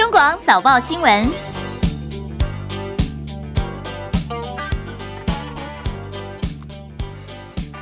中广早报新闻。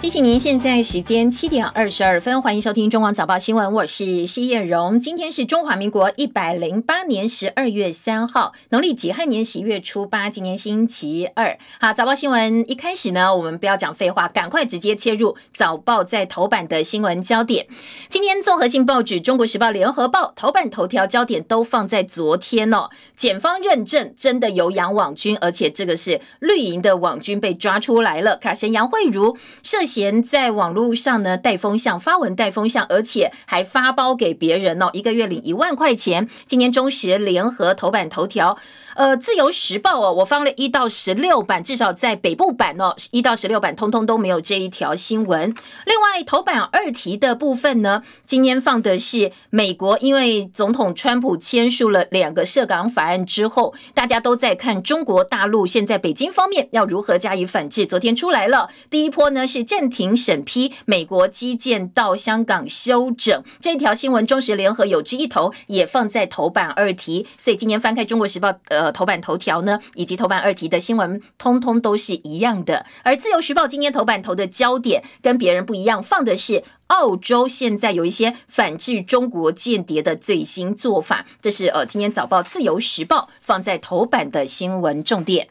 提醒您，现在时间七点二十二分，欢迎收听中广早报新闻，我是西燕荣。今天是中华民国一百零八年十二月三号，农历己亥年十一月初八，今天星期二。好，早报新闻一开始呢，我们不要讲废话，赶快直接切入早报在头版的新闻焦点。今天综合性报纸《中国时报》《联合报》头版头条焦点都放在昨天哦，检方认证真的有养网军，而且这个是绿营的网军被抓出来了，卡神杨慧茹涉嫌。前在网络上呢带风向发文带风向，而且还发包给别人哦，一个月领一万块钱。今年中时联合头版头条。呃，自由时报哦，我放了一到十六版，至少在北部版哦，一到十六版通通都没有这一条新闻。另外，头版二题的部分呢，今天放的是美国，因为总统川普签署了两个涉港法案之后，大家都在看中国大陆现在北京方面要如何加以反制。昨天出来了，第一波呢是暂停审批美国基建到香港修整这条新闻，中时联合有之一头也放在头版二题，所以今天翻开中国时报呃。头版头条呢，以及头版二题的新闻，通通都是一样的。而自由时报今天头版头的焦点跟别人不一样，放的是澳洲现在有一些反制中国间谍的最新做法。这是呃，今天早报自由时报放在头版的新闻重点。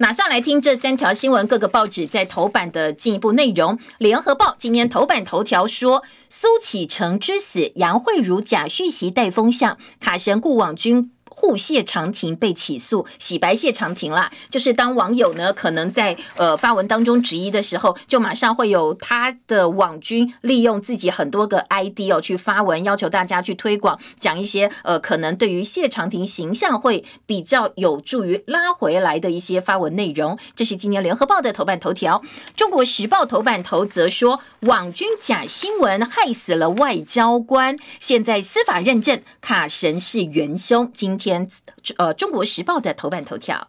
马上来听这三条新闻，各个报纸在头版的进一步内容。联合报今天头版头条说，苏启成之死，杨慧如假续席带风向，卡神顾网军。护谢长廷被起诉，洗白谢长廷啦。就是当网友呢，可能在呃发文当中质疑的时候，就马上会有他的网军利用自己很多个 ID 哦去发文，要求大家去推广，讲一些呃可能对于谢长廷形象会比较有助于拉回来的一些发文内容。这是今年联合报的头版头条。中国时报头版头则说，网军假新闻害死了外交官，现在司法认证卡神是元凶。今天。天，呃，《中国时报》的头版头条。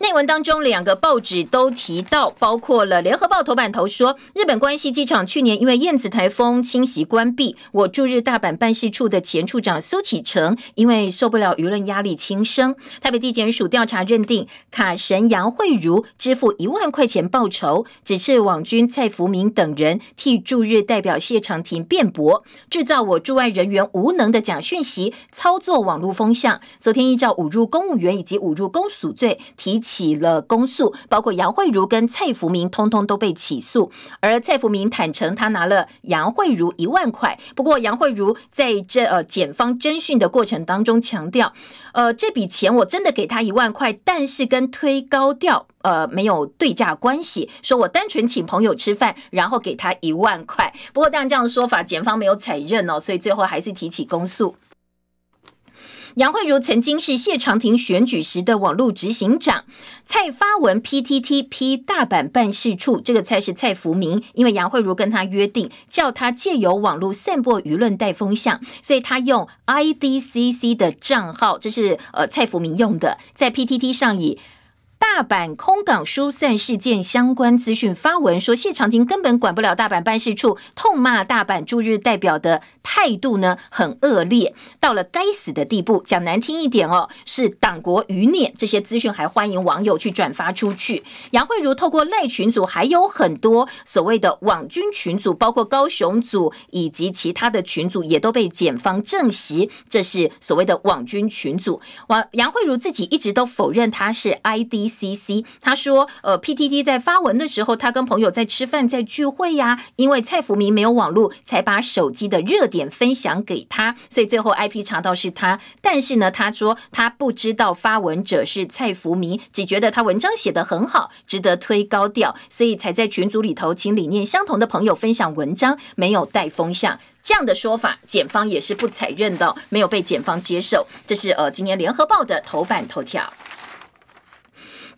内文当中，两个报纸都提到，包括了《联合报》头版头说，日本关西机场去年因为燕子台风侵袭关闭，我驻日大阪办事处的前处长苏启成因为受不了舆论压力轻生。台北地检署调查认定，卡神杨慧茹支付一万块钱报酬，指斥网军蔡福明等人替驻日代表谢长廷辩驳，制造我驻外人员无能的假讯息，操作网络风向。昨天依照侮辱公务员以及侮辱公署罪提。起了公诉，包括杨慧茹跟蔡福明，通通都被起诉。而蔡福明坦诚，他拿了杨慧茹一万块。不过杨慧茹在这呃检方侦讯的过程当中强调，呃这笔钱我真的给他一万块，但是跟推高调呃没有对价关系。说我单纯请朋友吃饭，然后给他一万块。不过当然这样的说法，检方没有采认哦，所以最后还是提起公诉。杨慧如曾经是谢长廷选举时的网络执行长，蔡发文 PTTP 大阪办事处，这个蔡是蔡福明，因为杨慧如跟他约定，叫他借由网络散播舆论带风向，所以他用 IDCC 的账号，这是呃蔡福明用的，在 PTT 上以。大阪空港疏散事件相关资讯发文说，谢长廷根本管不了大阪办事处，痛骂大阪驻日代表的态度呢很恶劣，到了该死的地步。讲难听一点哦，是党国余孽。这些资讯还欢迎网友去转发出去。杨慧茹透过赖群组，还有很多所谓的网军群组，包括高雄组以及其他的群组，也都被检方证实，这是所谓的网军群组。王杨慧茹自己一直都否认他是 ID。C C，他说，呃，P T T 在发文的时候，他跟朋友在吃饭，在聚会呀。因为蔡福明没有网络，才把手机的热点分享给他，所以最后 I P 查到是他。但是呢，他说他不知道发文者是蔡福明，只觉得他文章写得很好，值得推高调，所以才在群组里头请理念相同的朋友分享文章，没有带风向。这样的说法，检方也是不采认的，没有被检方接受。这是呃，今年联合报的头版头条。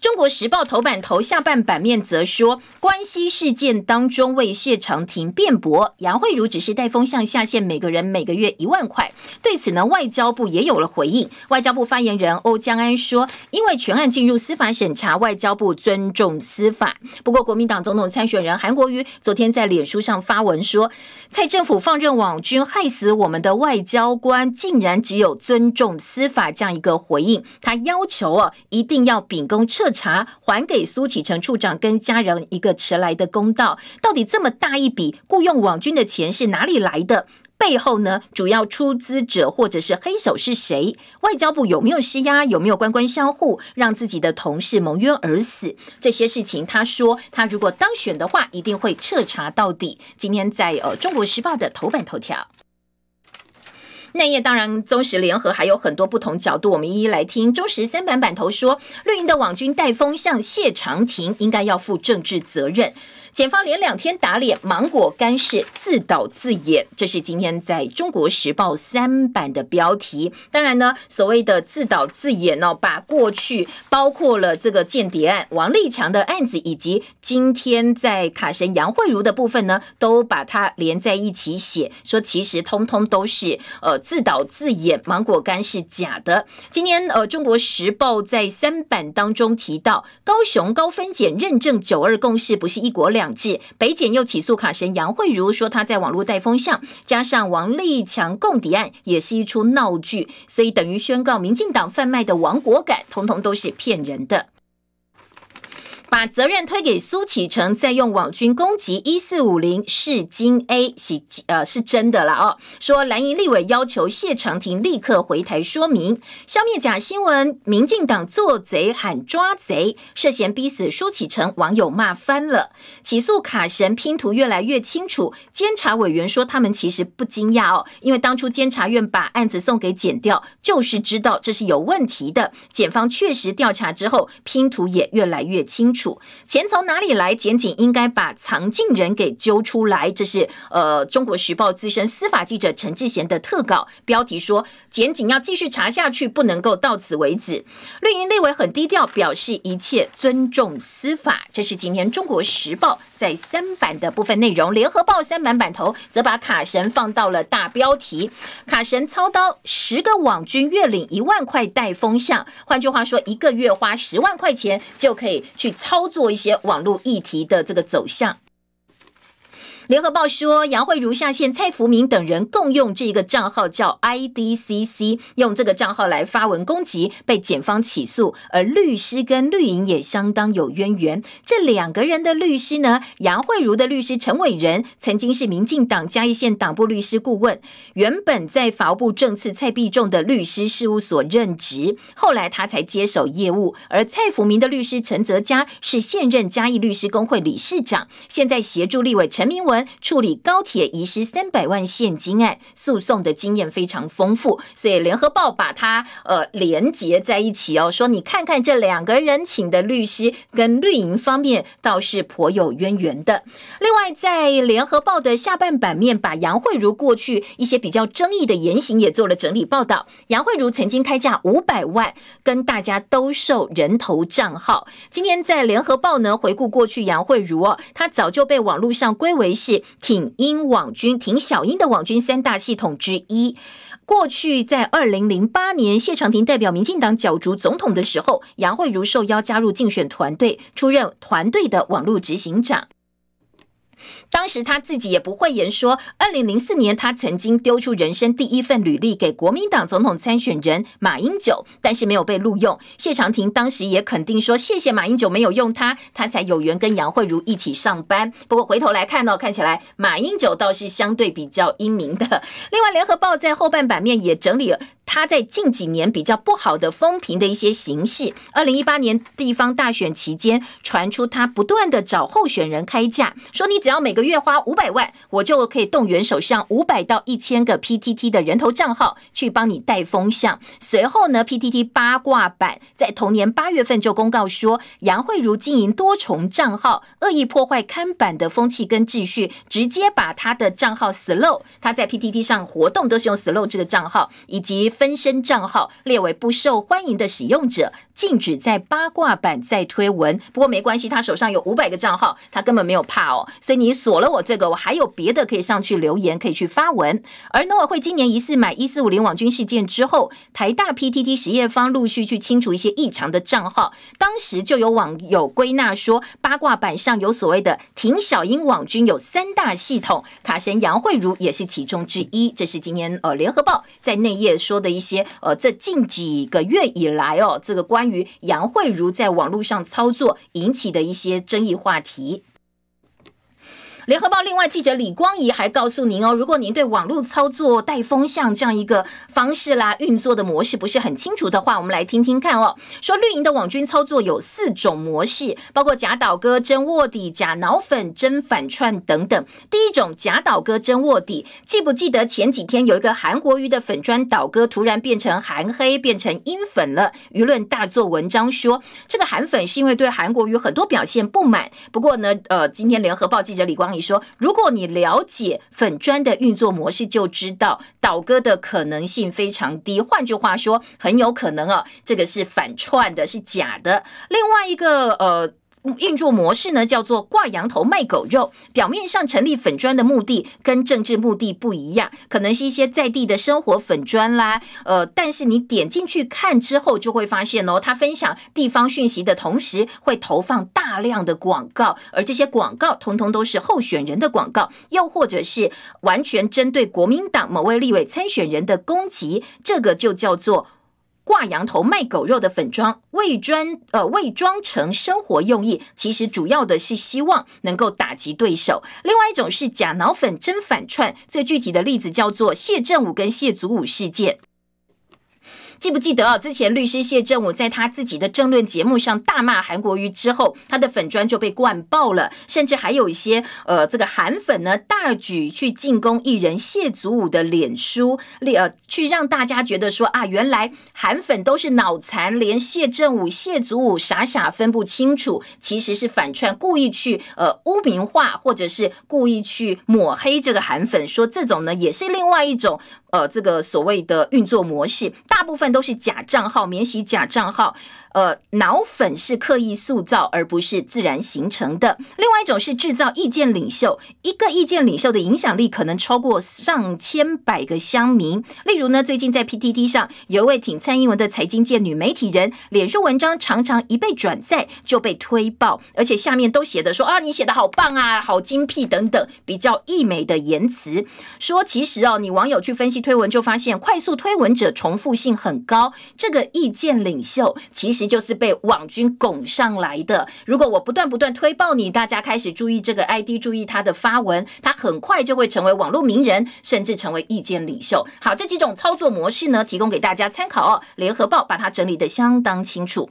中国时报头版头下半版面则说，关系事件当中为谢长廷辩驳，杨慧如只是带风向下线，每个人每个月一万块。对此呢，外交部也有了回应。外交部发言人欧江安说，因为全案进入司法审查，外交部尊重司法。不过，国民党总统参选人韩国瑜昨天在脸书上发文说，蔡政府放任网军害死我们的外交官，竟然只有尊重司法这样一个回应。他要求啊，一定要秉公彻查，还给苏启成处长跟家人一个迟来的公道。到底这么大一笔雇佣网军的钱是哪里来的？背后呢，主要出资者或者是黑手是谁？外交部有没有施压？有没有官官相护，让自己的同事蒙冤而死？这些事情，他说他如果当选的话，一定会彻查到底。今天在呃《中国时报》的头版头条。那页当然，中时联合还有很多不同角度，我们一一来听。中时三版版头说，绿营的网军带风向，谢长廷应该要负政治责任。检方连两天打脸，芒果干事自导自演，这是今天在中国时报三版的标题。当然呢，所谓的自导自演哦，把过去包括了这个间谍案、王立强的案子，以及今天在卡神杨慧茹的部分呢，都把它连在一起写，说其实通通都是呃自导自演，芒果干是假的。今天呃，中国时报在三版当中提到，高雄高分检认证九二共识不是一国两。两制，北检又起诉卡神杨慧茹，说她在网络带风向，加上王立强共谍案，也是一出闹剧，所以等于宣告民进党贩卖的亡国感，通通都是骗人的。把责任推给苏启成，再用网军攻击一四五零是金 A 是呃是真的了哦。说蓝营立委要求谢长廷立刻回台说明，消灭假新闻，民进党做贼喊抓贼，涉嫌逼死苏启成，网友骂翻了。起诉卡神拼图越来越清楚，监察委员说他们其实不惊讶哦，因为当初监察院把案子送给检调，就是知道这是有问题的。检方确实调查之后，拼图也越来越清楚。钱从哪里来？检警应该把藏镜人给揪出来。这是呃，《中国时报》资深司法记者陈志贤的特稿，标题说：检警要继续查下去，不能够到此为止。绿营立委很低调，表示一切尊重司法。这是今天《中国时报》在三版的部分内容，《联合报》三版版头则把卡神放到了大标题：卡神操刀十个网军月领一万块带风向，换句话说，一个月花十万块钱就可以去操。作一些网络议题的这个走向。联合报说，杨慧如下线蔡福明等人共用这个账号叫 IDCC，用这个账号来发文攻击，被检方起诉。而律师跟绿营也相当有渊源。这两个人的律师呢，杨慧如的律师陈伟仁曾经是民进党嘉义县党部律师顾问，原本在法务部政次蔡必仲的律师事务所任职，后来他才接手业务。而蔡福明的律师陈泽佳是现任嘉义律师工会理事长，现在协助立委陈明文。处理高铁遗失三百万现金案诉讼的经验非常丰富，所以联合报把它呃连结在一起哦，说你看看这两个人请的律师跟绿营方面倒是颇有渊源的。另外，在联合报的下半版面，把杨慧如过去一些比较争议的言行也做了整理报道。杨慧如曾经开价五百万跟大家兜售人头账号。今天在联合报呢回顾过去，杨慧如哦，她早就被网络上归为挺英网军、挺小英的网军三大系统之一。过去在二零零八年，谢长廷代表民进党角逐总统的时候，杨惠如受邀加入竞选团队，出任团队的网络执行长。当时他自己也不讳言说，二零零四年他曾经丢出人生第一份履历给国民党总统参选人马英九，但是没有被录用。谢长廷当时也肯定说，谢谢马英九没有用他，他才有缘跟杨慧如一起上班。不过回头来看呢，看起来马英九倒是相对比较英明的。另外，联合报在后半版面也整理了。他在近几年比较不好的风评的一些形式，二零一八年地方大选期间传出他不断的找候选人开价，说你只要每个月花五百万，我就可以动员手上五百到一千个 PTT 的人头账号去帮你带风向。随后呢，PTT 八卦版在同年八月份就公告说，杨慧如经营多重账号，恶意破坏看板的风气跟秩序，直接把他的账号 slow，他在 PTT 上活动都是用 slow 这个账号，以及。分身账号列为不受欢迎的使用者，禁止在八卦版再推文。不过没关系，他手上有五百个账号，他根本没有怕哦。所以你锁了我这个，我还有别的可以上去留言，可以去发文。而农委会今年疑似买一四五零网军事件之后，台大 PTT 实业方陆续去清除一些异常的账号，当时就有网友归纳说，八卦版上有所谓的挺小英网军有三大系统，卡神杨慧茹也是其中之一。这是今年呃联合报在内页说的一些呃这近几个月以来哦，这个关于杨慧茹在网络上操作引起的一些争议话题。联合报另外记者李光仪还告诉您哦，如果您对网络操作带风向这样一个方式啦运作的模式不是很清楚的话，我们来听听看哦。说绿营的网军操作有四种模式，包括假倒戈、真卧底、假脑粉、真反串等等。第一种假倒戈、真卧底，记不记得前几天有一个韩国瑜的粉砖倒戈，突然变成韩黑，变成阴粉了？舆论大做文章说，这个韩粉是因为对韩国瑜很多表现不满。不过呢，呃，今天联合报记者李光仪。说，如果你了解粉砖的运作模式，就知道倒戈的可能性非常低。换句话说，很有可能哦，这个是反串的，是假的。另外一个，呃。运作模式呢，叫做挂羊头卖狗肉。表面上成立粉砖的目的跟政治目的不一样，可能是一些在地的生活粉砖啦。呃，但是你点进去看之后，就会发现哦，他分享地方讯息的同时，会投放大量的广告，而这些广告通通都是候选人的广告，又或者是完全针对国民党某位立委参选人的攻击，这个就叫做。挂羊头卖狗肉的粉装，伪装呃伪装成生活用意，其实主要的是希望能够打击对手。另外一种是假脑粉真反串，最具体的例子叫做谢振武跟谢祖武事件。记不记得啊？之前律师谢振武在他自己的政论节目上大骂韩国瑜之后，他的粉砖就被灌爆了，甚至还有一些呃，这个韩粉呢大举去进攻艺人谢祖武的脸书，呃，去让大家觉得说啊，原来韩粉都是脑残，连谢振武、谢祖武傻傻分不清楚，其实是反串，故意去呃污名化，或者是故意去抹黑这个韩粉，说这种呢也是另外一种。呃，这个所谓的运作模式，大部分都是假账号，免洗假账号。呃，脑粉是刻意塑造，而不是自然形成的。另外一种是制造意见领袖，一个意见领袖的影响力可能超过上千百个乡民。例如呢，最近在 PTT 上有一位挺蔡英文的财经界女媒体人，脸书文章常常一被转载就被推爆，而且下面都写的说啊，你写的好棒啊，好精辟等等，比较溢美的言辞。说其实哦，你网友去分析推文就发现，快速推文者重复性很高。这个意见领袖其实。就是被网军拱上来的。如果我不断不断推爆你，大家开始注意这个 ID，注意他的发文，他很快就会成为网络名人，甚至成为意见领袖。好，这几种操作模式呢，提供给大家参考哦。联合报把它整理的相当清楚。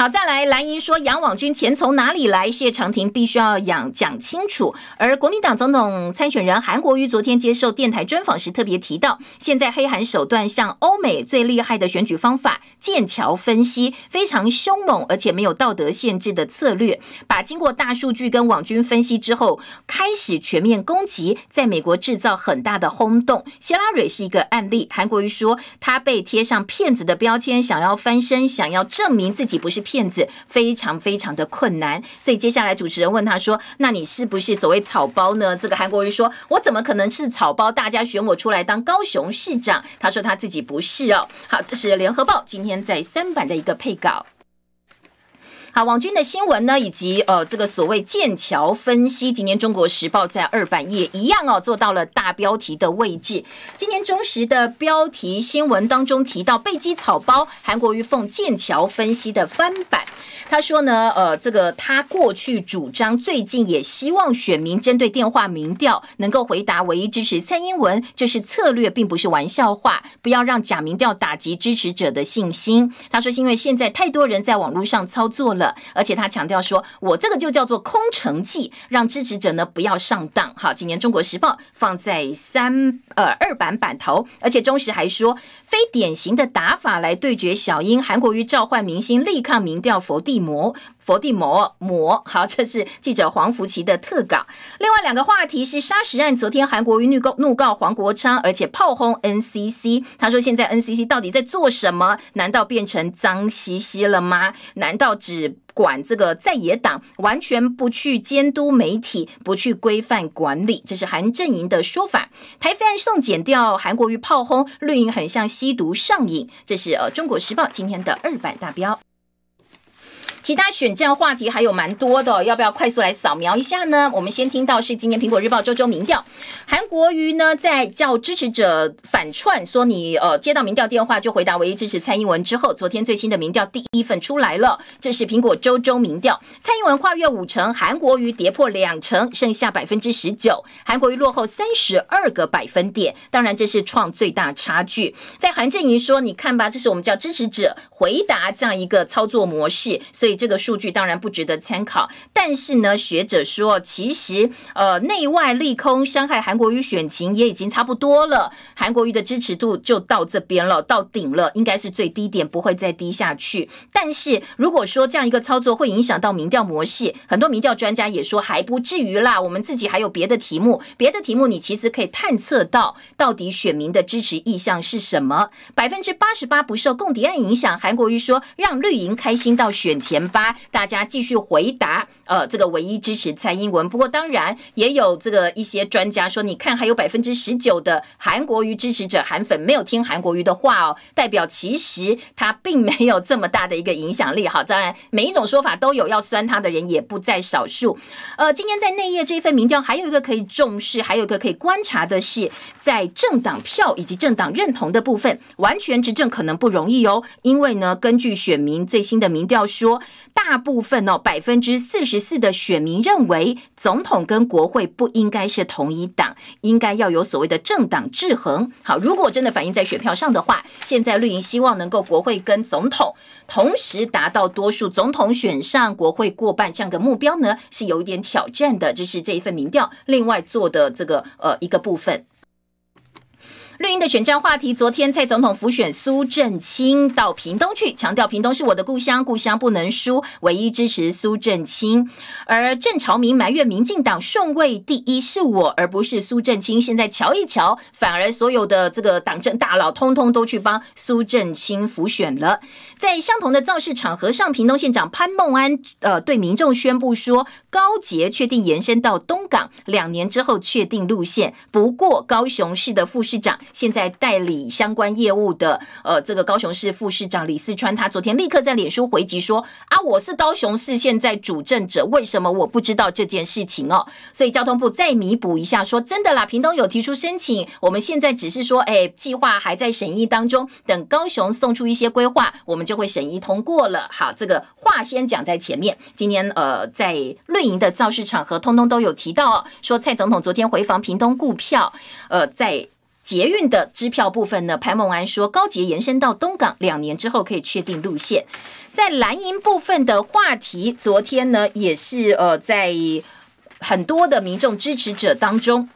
好，再来，蓝营说养网军钱从哪里来？谢长廷必须要养讲清楚。而国民党总统参选人韩国瑜昨天接受电台专访时特别提到，现在黑韩手段像欧美最厉害的选举方法剑桥分析，非常凶猛而且没有道德限制的策略，把经过大数据跟网军分析之后，开始全面攻击，在美国制造很大的轰动。希拉蕊是一个案例。韩国瑜说他被贴上骗子的标签，想要翻身，想要证明自己不是。骗子非常非常的困难，所以接下来主持人问他说：“那你是不是所谓草包呢？”这个韩国瑜说：“我怎么可能是草包？大家选我出来当高雄市长。”他说他自己不是哦。好，这是联合报今天在三版的一个配稿。好，网军的新闻呢，以及呃这个所谓剑桥分析，今年中国时报在二版也一样哦，做到了大标题的位置。今年中时的标题新闻当中提到被击草包，韩国瑜奉剑桥分析的翻版。他说呢，呃，这个他过去主张，最近也希望选民针对电话民调能够回答唯一支持蔡英文，这是策略，并不是玩笑话，不要让假民调打击支持者的信心。他说，是因为现在太多人在网络上操作，而且他强调说，我这个就叫做空城计，让支持者呢不要上当。哈，今年中国时报放在三呃二版版头，而且中时还说，非典型的打法来对决小英，韩国瑜召唤明星力抗民调佛地。魔佛地魔魔。好，这是记者黄福奇的特稿。另外两个话题是沙石案，昨天韩国瑜怒告怒告黄国昌，而且炮轰 NCC。他说现在 NCC 到底在做什么？难道变成脏兮兮了吗？难道只？管这个在野党完全不去监督媒体，不去规范管理，这是韩阵营的说法。台非案送检掉，韩国瑜炮轰绿营，很像吸毒上瘾。这是呃《中国时报》今天的二版大标。其他选战话题还有蛮多的，要不要快速来扫描一下呢？我们先听到是今年苹果日报周周民调，韩国瑜呢在叫支持者反串，说你呃接到民调电话就回答唯一支持蔡英文之后，昨天最新的民调第一份出来了，这是苹果周周民调，蔡英文跨越五成，韩国瑜跌破两成，剩下百分之十九，韩国瑜落后三十二个百分点，当然这是创最大差距。在韩建营说，你看吧，这是我们叫支持者回答这样一个操作模式，所以。这个数据当然不值得参考，但是呢，学者说，其实呃，内外利空伤害韩国瑜选情也已经差不多了，韩国瑜的支持度就到这边了，到顶了，应该是最低点，不会再低下去。但是如果说这样一个操作会影响到民调模式，很多民调专家也说还不至于啦，我们自己还有别的题目，别的题目你其实可以探测到到底选民的支持意向是什么，百分之八十八不受共谍案影响，韩国瑜说让绿营开心到选前。八，大家继续回答。呃，这个唯一支持蔡英文。不过，当然也有这个一些专家说，你看还有百分之十九的韩国瑜支持者韩粉没有听韩国瑜的话哦，代表其实他并没有这么大的一个影响力。好，当然每一种说法都有，要酸他的人也不在少数。呃，今天在内页这一份民调，还有一个可以重视，还有一个可以观察的是，在政党票以及政党认同的部分，完全执政可能不容易哦，因为呢，根据选民最新的民调说。大部分哦，百分之四十四的选民认为，总统跟国会不应该是同一党，应该要有所谓的政党制衡。好，如果真的反映在选票上的话，现在绿营希望能够国会跟总统同时达到多数，总统选上，国会过半这样的目标呢，是有一点挑战的。这是这一份民调另外做的这个呃一个部分。绿营的选战话题，昨天蔡总统辅选苏振清到屏东去，强调屏东是我的故乡，故乡不能输，唯一支持苏振清。而郑朝明埋怨民进党顺位第一是我，而不是苏振清。现在瞧一瞧，反而所有的这个党政大佬，通通都去帮苏振清辅选了。在相同的造势场合上，屏东县长潘孟安呃对民众宣布说，高捷确定延伸到东港，两年之后确定路线。不过高雄市的副市长。现在代理相关业务的，呃，这个高雄市副市长李四川，他昨天立刻在脸书回击说：“啊，我是高雄市现在主政者，为什么我不知道这件事情哦？”所以交通部再弥补一下，说真的啦，屏东有提出申请，我们现在只是说，哎，计划还在审议当中，等高雄送出一些规划，我们就会审议通过了。好，这个话先讲在前面。今天呃，在绿营的造势场合，通通都有提到，说蔡总统昨天回访屏东顾票，呃，在。捷运的支票部分呢？潘孟安说，高捷延伸到东港，两年之后可以确定路线。在蓝营部分的话题，昨天呢也是呃，在很多的民众支持者当中，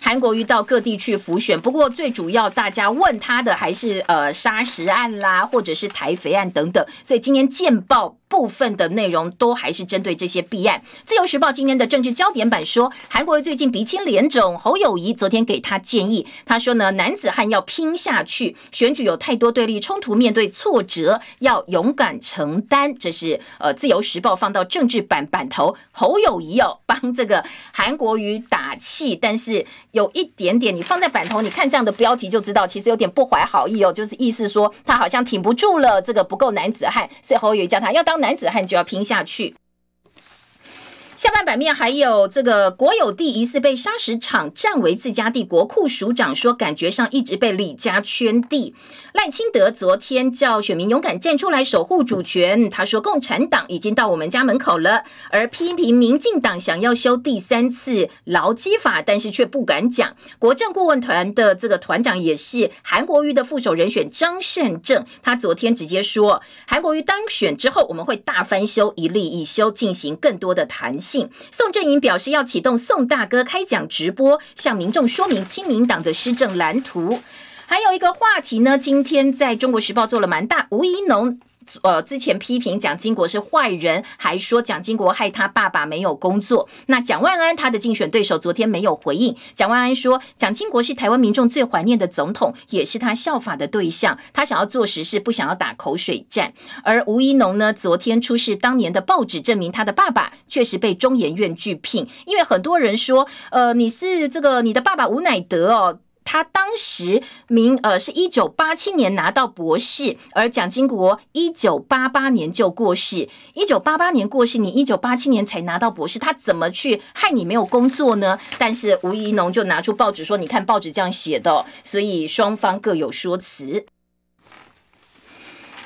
韩国瑜到各地去浮选。不过最主要大家问他的还是呃沙石案啦，或者是台肥案等等。所以今天见报。部分的内容都还是针对这些弊案。自由时报今天的政治焦点版说，韩国瑜最近鼻青脸肿，侯友谊昨天给他建议，他说呢，男子汉要拼下去，选举有太多对立冲突，面对挫折要勇敢承担。这是呃自由时报放到政治版版头，侯友谊哦帮这个韩国瑜打气，但是有一点点，你放在版头，你看这样的标题就知道，其实有点不怀好意哦，就是意思说他好像挺不住了，这个不够男子汉，所以侯友谊叫他要当。男子汉就要拼下去。下半版面还有这个国有地疑似被砂石场占为自家地，国库署长说感觉上一直被李家圈地。赖清德昨天叫选民勇敢站出来守护主权，他说共产党已经到我们家门口了，而批评民进党想要修第三次劳基法，但是却不敢讲。国政顾问团的这个团长也是韩国瑜的副手人选张善政，他昨天直接说，韩国瑜当选之后，我们会大翻修一例一修，进行更多的弹性。宋振营表示要启动宋大哥开讲直播，向民众说明亲民党的施政蓝图。还有一个话题呢，今天在中国时报做了蛮大，吴怡农。呃，之前批评蒋经国是坏人，还说蒋经国害他爸爸没有工作。那蒋万安他的竞选对手昨天没有回应。蒋万安说，蒋经国是台湾民众最怀念的总统，也是他效法的对象。他想要做实事，不想要打口水战。而吴一农呢，昨天出示当年的报纸，证明他的爸爸确实被中研院拒聘。因为很多人说，呃，你是这个你的爸爸吴乃德哦。他当时明呃是一九八七年拿到博士，而蒋经国一九八八年就过世。一九八八年过世，你一九八七年才拿到博士，他怎么去害你没有工作呢？但是吴怡农就拿出报纸说：“你看报纸这样写的。”所以双方各有说辞。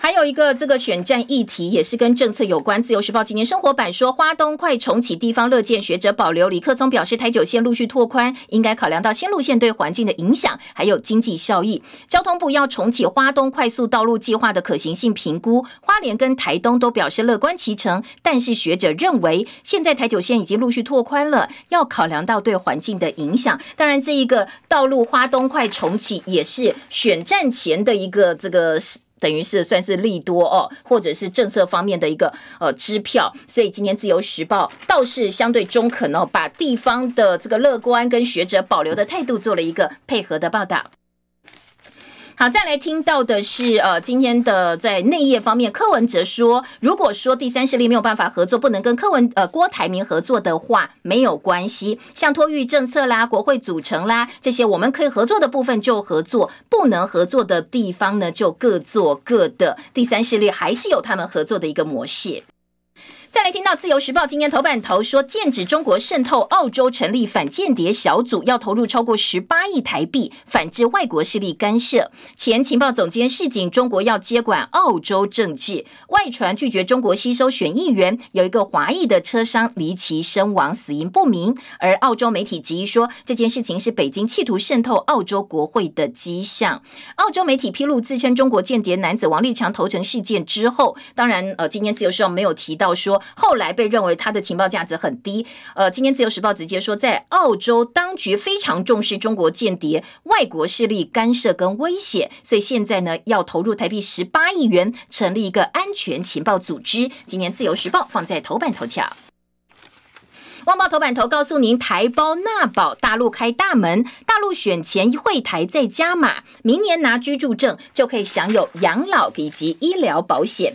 还有一个这个选战议题也是跟政策有关。自由时报今年生活版说，花东快重启，地方乐见学者保留。李克聪表示，台九线陆续拓宽，应该考量到新路线对环境的影响，还有经济效益。交通部要重启花东快速道路计划的可行性评估，花莲跟台东都表示乐观其成。但是学者认为，现在台九线已经陆续拓宽了，要考量到对环境的影响。当然，这一个道路花东快重启也是选战前的一个这个。等于是算是利多哦，或者是政策方面的一个呃支票，所以今天自由时报倒是相对中肯哦，把地方的这个乐观跟学者保留的态度做了一个配合的报道。好，再来听到的是，呃，今天的在内页方面，柯文哲说，如果说第三势力没有办法合作，不能跟柯文呃郭台铭合作的话，没有关系，像托育政策啦、国会组成啦这些，我们可以合作的部分就合作，不能合作的地方呢就各做各的，第三势力还是有他们合作的一个模式。再来听到《自由时报》今天头版头说，剑指中国渗透澳洲成立反间谍小组，要投入超过十八亿台币，反制外国势力干涉。前情报总监示警，中国要接管澳洲政治。外传拒绝中国吸收选议员，有一个华裔的车商离奇身亡，死因不明。而澳洲媒体质疑说，这件事情是北京企图渗透澳洲国会的迹象。澳洲媒体披露自称中国间谍男子王立强投诚事件之后，当然，呃，今天《自由时报》没有提到说。后来被认为他的情报价值很低。呃，今天自由时报直接说，在澳洲当局非常重视中国间谍、外国势力干涉跟威胁，所以现在呢要投入台币十八亿元，成立一个安全情报组织。今年自由时报放在头版头条，旺报头版头告诉您，台胞纳保大陆开大门，大陆选前会台再加码，明年拿居住证就可以享有养老以及医疗保险。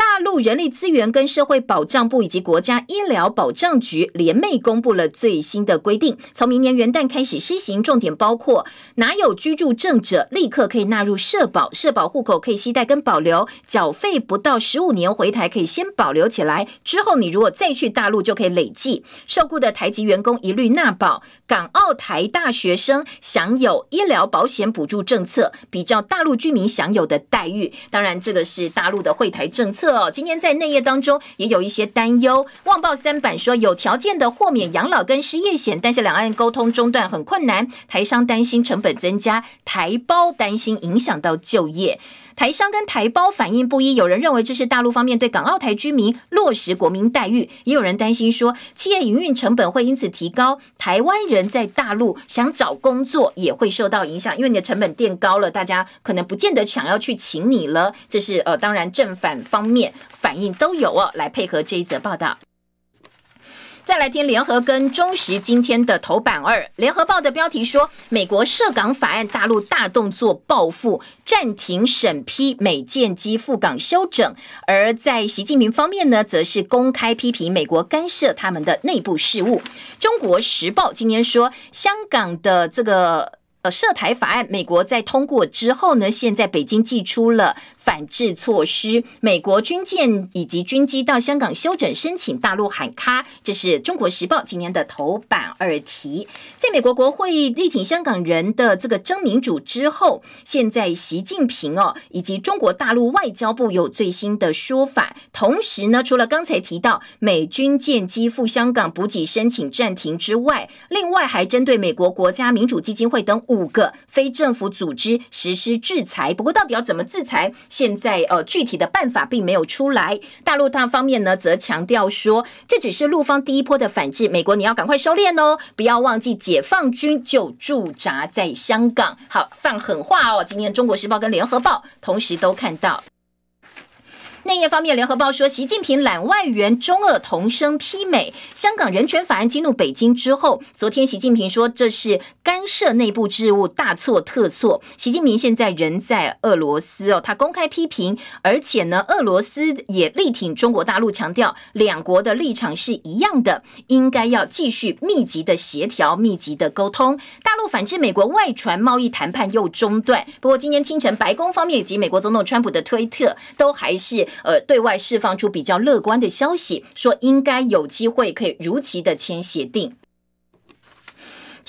大陆人力资源跟社会保障部以及国家医疗保障局联袂公布了最新的规定，从明年元旦开始施行，重点包括哪有居住证者立刻可以纳入社保，社保户口可以携带跟保留，缴费不到十五年回台可以先保留起来，之后你如果再去大陆就可以累计。受雇的台籍员工一律纳保，港澳台大学生享有医疗保险补助政策，比照大陆居民享有的待遇。当然，这个是大陆的会台政策。今天在内业当中也有一些担忧。旺报三版说，有条件的豁免养老跟失业险，但是两岸沟通中断很困难，台商担心成本增加，台胞担心影响到就业。台商跟台胞反应不一，有人认为这是大陆方面对港澳台居民落实国民待遇，也有人担心说企业营运成本会因此提高，台湾人在大陆想找工作也会受到影响，因为你的成本垫高了，大家可能不见得想要去请你了。这是呃，当然正反方面反应都有哦，来配合这一则报道。再来听联合跟中时今天的头版二，联合报的标题说，美国涉港法案，大陆大动作报复，暂停审批美舰机赴港休整；而在习近平方面呢，则是公开批评美国干涉他们的内部事务。中国时报今天说，香港的这个。呃，涉台法案，美国在通过之后呢，现在北京寄出了反制措施，美国军舰以及军机到香港休整申请，大陆喊卡，这是中国时报今年的头版二题。在美国国会力挺香港人的这个争民主之后，现在习近平哦，以及中国大陆外交部有最新的说法。同时呢，除了刚才提到美军舰机赴香港补给申请暂停之外，另外还针对美国国家民主基金会等。五个非政府组织实施制裁，不过到底要怎么制裁？现在呃，具体的办法并没有出来。大陆大方面呢，则强调说，这只是陆方第一波的反制。美国你要赶快收敛哦，不要忘记解放军就驻扎在香港。好，放狠话哦。今天《中国时报》跟《联合报》同时都看到。内页方面，联合报说，习近平揽外援，中俄同声批美。香港人权法案激怒北京之后，昨天习近平说这是干涉内部事务，大错特错。习近平现在人在俄罗斯哦，他公开批评，而且呢，俄罗斯也力挺中国大陆，强调两国的立场是一样的，应该要继续密集的协调、密集的沟通。大陆反制美国外传贸易谈判又中断，不过今天清晨，白宫方面以及美国总统川普的推特都还是呃对外释放出比较乐观的消息，说应该有机会可以如期的签协定。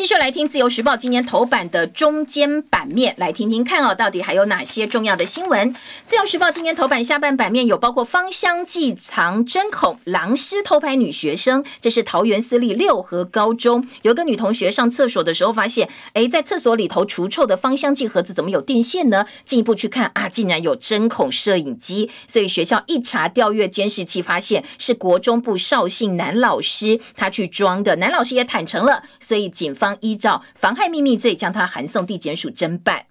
继续来听《自由时报》今年头版的中间版面，来听听看哦，到底还有哪些重要的新闻？《自由时报》今年头版下半版面有包括芳香剂藏针孔、狼师偷拍女学生，这是桃园私立六合高中有个女同学上厕所的时候发现，哎，在厕所里头除臭的芳香剂盒子怎么有电线呢？进一步去看啊，竟然有针孔摄影机，所以学校一查调阅监视器，发现是国中部绍兴男老师他去装的，男老师也坦诚了，所以警。方依照妨害秘密罪将他函送地检署侦办。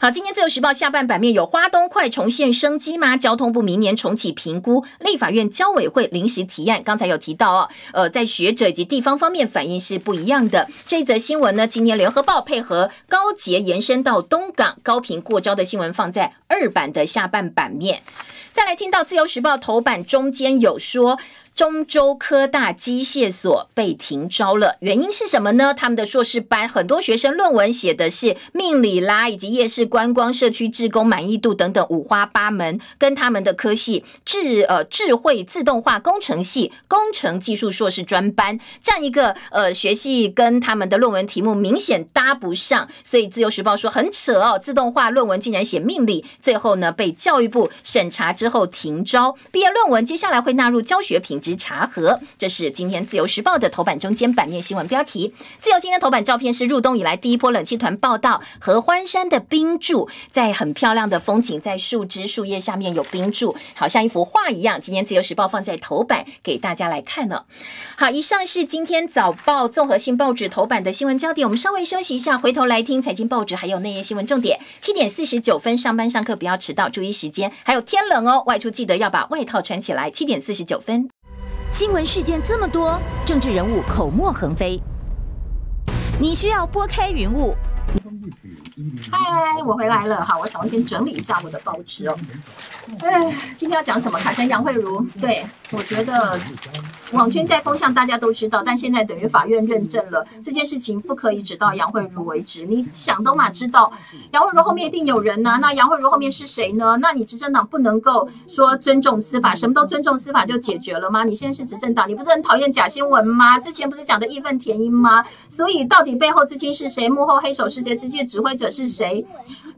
好，今天自由时报下半版面有花东快重现生机吗？交通部明年重启评估，立法院交委会临时提案。刚才有提到哦，呃，在学者以及地方方面反应是不一样的。这则新闻呢，今年联合报配合高捷延伸到东港高频过招的新闻放在二版的下半版面。再来听到自由时报头版中间有说。中州科大机械所被停招了，原因是什么呢？他们的硕士班很多学生论文写的是命理啦，以及夜市观光、社区职工满意度等等五花八门，跟他们的科系智呃智慧自动化工程系工程技术硕士专班这样一个呃学系跟他们的论文题目明显搭不上，所以自由时报说很扯哦，自动化论文竟然写命理，最后呢被教育部审查之后停招，毕业论文接下来会纳入教学品质。查核，这是今天自由时报的头版中间版面新闻标题。自由今天头版照片是入冬以来第一波冷气团报道，合欢山的冰柱在很漂亮的风景，在树枝树叶下面有冰柱，好像一幅画一样。今天自由时报放在头版给大家来看了。好，以上是今天早报综合性报纸头版的新闻焦点。我们稍微休息一下，回头来听财经报纸还有内页新闻重点。七点四十九分上班上课不要迟到，注意时间。还有天冷哦，外出记得要把外套穿起来。七点四十九分。新闻事件这么多，政治人物口沫横飞，你需要拨开云雾。嗨，我回来了，好，我赶快先整理一下我的报纸哦。哎，今天要讲什么？卡山杨慧茹，对我觉得网军带风向，大家都知道，但现在等于法院认证了这件事情，不可以只到杨慧茹为止。你想都嘛知道，杨慧茹后面一定有人呐。那杨慧茹后面是谁呢？那你执政党不能够说尊重司法，什么都尊重司法就解决了吗？你现在是执政党，你不是很讨厌假新闻吗？之前不是讲的义愤填膺吗？所以到底背后资金是谁？幕后黑手是谁？直接指挥者是谁？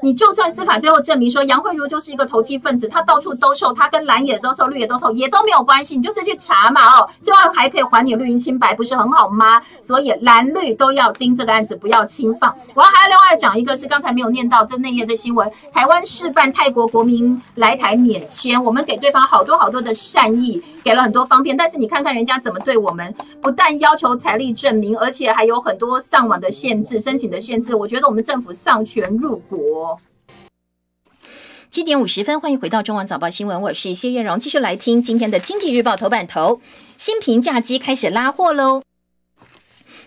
你就算司法最后证明说杨慧茹就是一个投机分子，他到处兜售，他跟蓝也兜售、绿也兜售，也都没有关系，你就是去查嘛哦，最后还可以还你绿营清白，不是很好吗？所以蓝绿都要盯这个案子，不要轻放。我还要另外讲一个，是刚才没有念到这内页的新闻，台湾试办泰国国民来台免签，我们给对方好多好多的善意，给了很多方便，但是你看看人家怎么对我们，不但要求财力证明，而且还有很多上网的限制、申请的限制，我觉得我们政府丧权入国。七点五十分，欢迎回到中网早报新闻，我是谢艳荣，继续来听今天的经济日报头版头，新平价机开始拉货喽。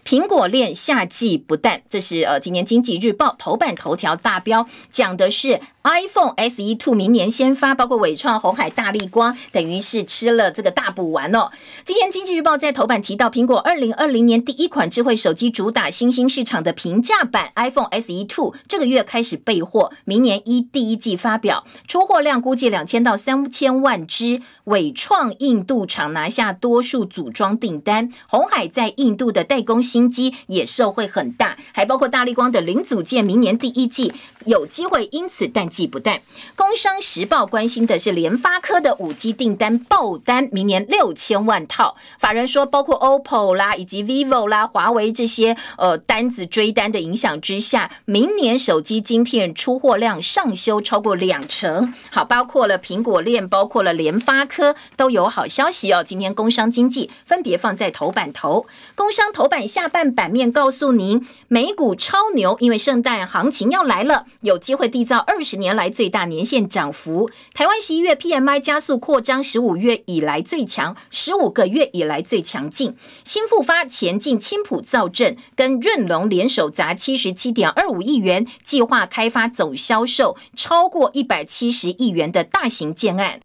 苹果链夏季不淡，这是呃今年经济日报头版头条大标，讲的是。iPhone SE Two 明年先发，包括伟创、红海、大力光，等于是吃了这个大补丸哦。今天经济日报在头版提到，苹果二零二零年第一款智慧手机主打新兴市场的平价版 iPhone SE Two，这个月开始备货，明年一第一季发表，出货量估计两千到三千万只。伟创印度厂拿下多数组装订单，红海在印度的代工新机也受惠很大，还包括大力光的零组件，明年第一季有机会因此淡。季不淡，工商时报关心的是联发科的五 G 订单爆单，明年六千万套。法人说，包括 OPPO 啦，以及 vivo 啦、华为这些呃单子追单的影响之下，明年手机晶片出货量上修超过两成。好，包括了苹果链，包括了联发科，都有好消息哦。今天工商经济分别放在头版头，工商头版下半版面告诉您，美股超牛，因为圣诞行情要来了，有机会缔造二十年。来最大年限涨幅。台湾十一月 PMI 加速扩张，十五月以来最强，十五个月以来最强劲。新复发前进青浦造镇跟润隆联手砸七十七点二五亿元，计划开发总销售超过一百七十亿元的大型建案。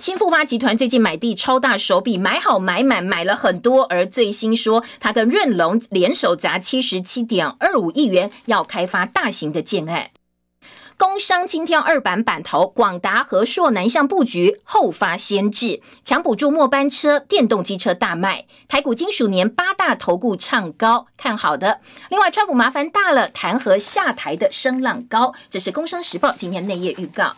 新复发集团最近买地超大手笔，买好买满，买了很多。而最新说，他跟润隆联手砸七十七点二五亿元，要开发大型的建案。工商今天二板板头，广达和硕南向布局，后发先至，抢补助末班车、电动机车大卖。台股金属年八大投顾唱高，看好的。另外，川普麻烦大了，弹劾下台的声浪高。这是工商时报今天内页预告。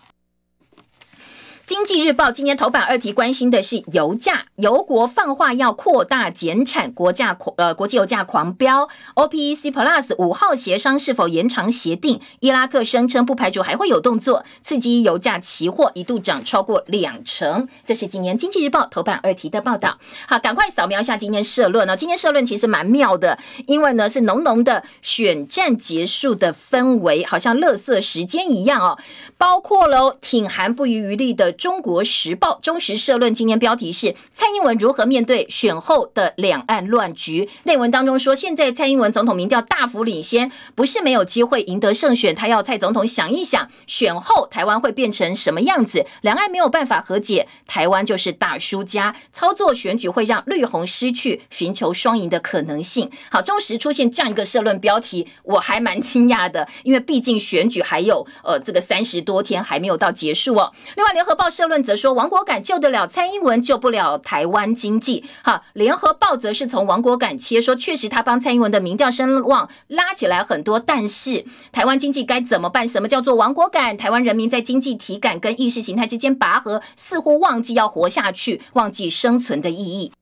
经济日报今天头版二题关心的是油价，油国放话要扩大减产，国价狂呃国际油价狂飙。OPEC Plus 五号协商是否延长协定？伊拉克声称不排除还会有动作，刺激油价期货一度涨超过两成。这是今年经济日报头版二题的报道。好，赶快扫描一下今天社论呢？今天社论其实蛮妙的，因为呢是浓浓的选战结束的氛围，好像乐色时间一样哦。包括了挺韩不遗余力的。中国时报中时社论今天标题是蔡英文如何面对选后的两岸乱局。内文当中说，现在蔡英文总统民调大幅领先，不是没有机会赢得胜选。他要蔡总统想一想，选后台湾会变成什么样子？两岸没有办法和解，台湾就是大输家。操作选举会让绿红失去寻求双赢的可能性。好，中时出现这样一个社论标题，我还蛮惊讶的，因为毕竟选举还有呃这个三十多天还没有到结束哦。另外，联合报。报社论则说，王国感救得了蔡英文，救不了台湾经济。哈，联合报则是从王国感切说，确实他帮蔡英文的民调声望拉起来很多，但是台湾经济该怎么办？什么叫做王国感？台湾人民在经济体感跟意识形态之间拔河，似乎忘记要活下去，忘记生存的意义。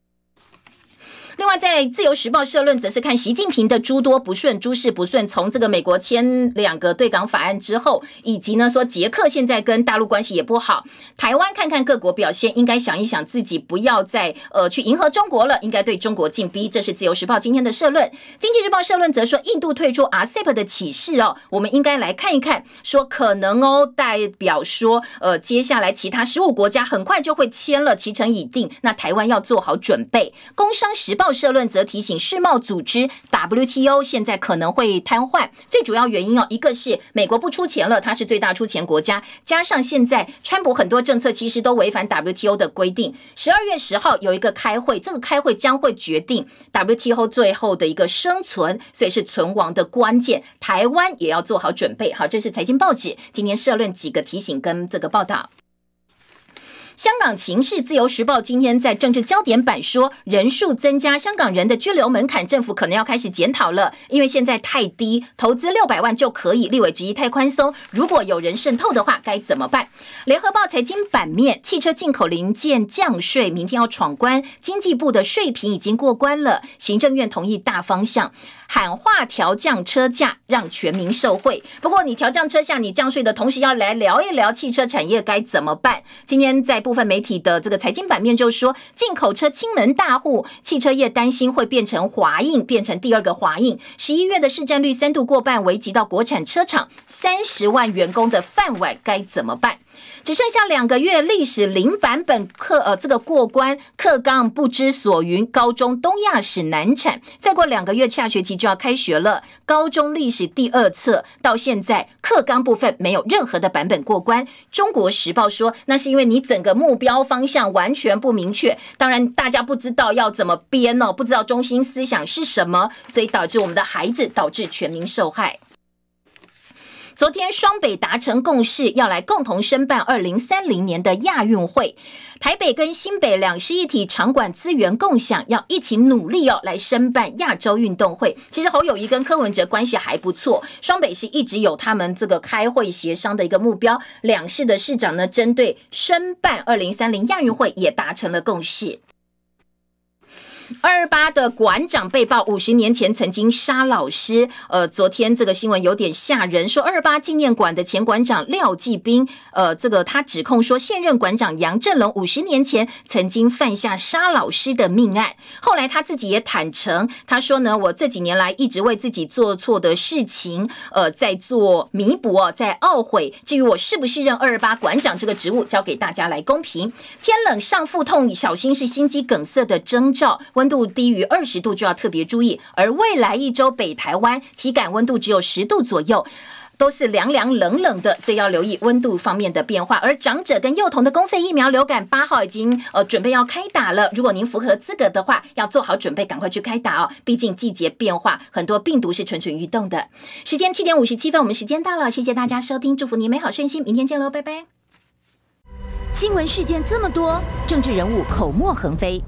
另外，在自由时报社论则是看习近平的诸多不顺、诸事不顺。从这个美国签两个对港法案之后，以及呢说捷克现在跟大陆关系也不好，台湾看看各国表现，应该想一想自己不要再呃去迎合中国了，应该对中国进逼。这是自由时报今天的社论。经济日报社论则说，印度退出 RCEP 的启示哦，我们应该来看一看，说可能哦，代表说呃接下来其他十五国家很快就会签了，其成已定，那台湾要做好准备。工商时报。社论则提醒，世贸组织 WTO 现在可能会瘫痪，最主要原因哦，一个是美国不出钱了，它是最大出钱国家，加上现在川普很多政策其实都违反 WTO 的规定。十二月十号有一个开会，这个开会将会决定 WTO 最后的一个生存，所以是存亡的关键。台湾也要做好准备。好，这是财经报纸今天社论几个提醒跟这个报道。香港情势，自由时报今天在政治焦点版说，人数增加，香港人的居留门槛，政府可能要开始检讨了，因为现在太低，投资六百万就可以，立委质疑太宽松，如果有人渗透的话，该怎么办？联合报财经版面，汽车进口零件降税，明天要闯关，经济部的税评已经过关了，行政院同意大方向。喊话调降车价，让全民受惠。不过，你调降车价，你降税的同时，要来聊一聊汽车产业该怎么办。今天在部分媒体的这个财经版面就说，进口车亲门大户，汽车业担心会变成华印，变成第二个华印。十一月的市占率三度过半，危及到国产车厂三十万员工的饭碗，该怎么办？只剩下两个月，历史零版本课，呃，这个过关课纲不知所云，高中东亚史难产。再过两个月，下学期就要开学了，高中历史第二册到现在课纲部分没有任何的版本过关。中国时报说，那是因为你整个目标方向完全不明确，当然大家不知道要怎么编哦，不知道中心思想是什么，所以导致我们的孩子，导致全民受害。昨天双北达成共识，要来共同申办二零三零年的亚运会。台北跟新北两市一体，场馆资源共享，要一起努力哦，来申办亚洲运动会。其实侯友谊跟柯文哲关系还不错，双北是一直有他们这个开会协商的一个目标。两市的市长呢，针对申办二零三零亚运会也达成了共识。二八的馆长被曝五十年前曾经杀老师。呃，昨天这个新闻有点吓人，说二八纪念馆的前馆长廖继斌，呃，这个他指控说现任馆长杨振龙五十年前曾经犯下杀老师的命案。后来他自己也坦诚，他说呢，我这几年来一直为自己做错的事情，呃，在做弥补哦，在懊悔。至于我是不是任二八馆长这个职务，交给大家来公平。天冷上腹痛，小心是心肌梗塞的征兆。温度低于二十度就要特别注意。而未来一周北台湾体感温度只有十度左右，都是凉凉冷冷的，所以要留意温度方面的变化。而长者跟幼童的公费疫苗流感八号已经呃准备要开打了，如果您符合资格的话，要做好准备，赶快去开打哦。毕竟季节变化，很多病毒是蠢蠢欲动的。时间七点五十七分，我们时间到了，谢谢大家收听，祝福您美好顺心，明天见喽，拜拜。新闻事件这么多，政治人物口沫横飞。